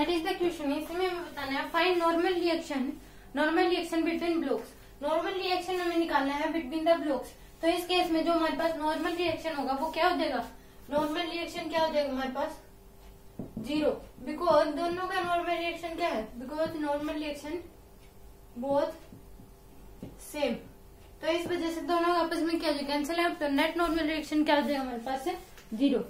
That is the question इसमें हमें बताना है fine normal reaction normal reaction between blocks normal reaction हमें निकालना है बिटवीन द ब्लॉक्स तो इस केस में जो हमारे पास नॉर्मल रिएक्शन होगा, वो क्या हो जाएगा नॉर्मल रिएक्शन क्या हो जाएगा हमारे पास? ज़ीरो बिकॉज़ दोनों का नॉर्मल रिएक्शन क्या है? Because normal reaction both same तो इस वजह से दोनों आपस में क्या हो जाएगा? कैंसिल है तो नेट नॉर्मल रिएक्शन क्या हो जाएगा हमारे पास? ज़ीरो